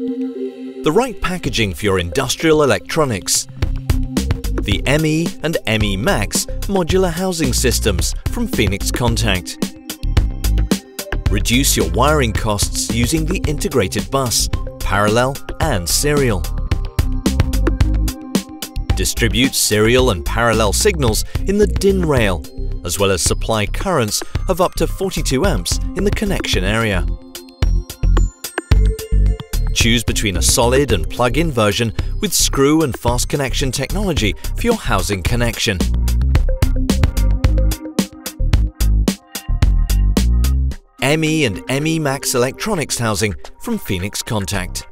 The right packaging for your industrial electronics. The ME and ME Max modular housing systems from Phoenix Contact. Reduce your wiring costs using the integrated bus, parallel and serial. Distribute serial and parallel signals in the DIN rail, as well as supply currents of up to 42 amps in the connection area choose between a solid and plug-in version with screw and fast connection technology for your housing connection. ME and ME Max Electronics housing from Phoenix Contact.